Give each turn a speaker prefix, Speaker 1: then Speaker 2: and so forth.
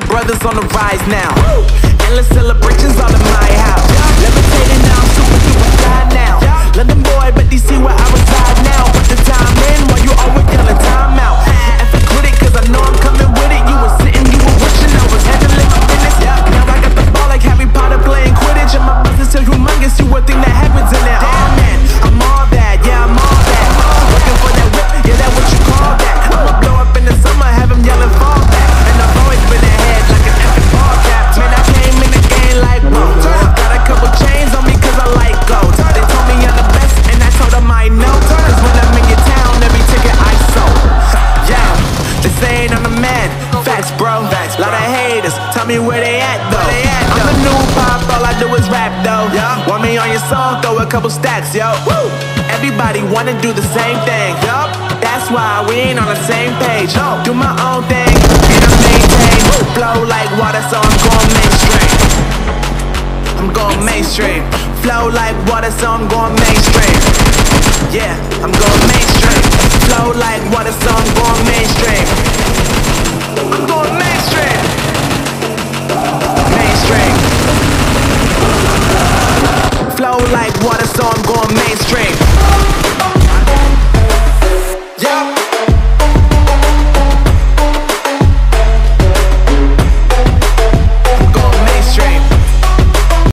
Speaker 1: brothers on the rise now. Endless celebrations all in my house. Levitating now, Facts, bro. Lot of haters, tell me where they at though. I'm a new pop, all I do is rap though. Want me on your song, throw a couple stacks, yo. Woo! Everybody wanna do the same thing, yup. That's why we ain't on the same page. Do my own thing, and I maintain. Flow like water, so I'm going mainstream. I'm going mainstream. Flow like water, so I'm going mainstream. Yeah, I'm going mainstream. Flow like water, so I'm going mainstream.